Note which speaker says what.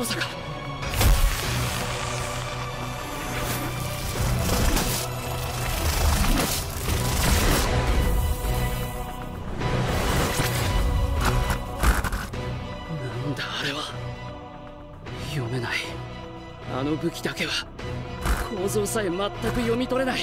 Speaker 1: さか。なんだあれは。読めない。あの武器だけは。構造さえ全く読み取れない。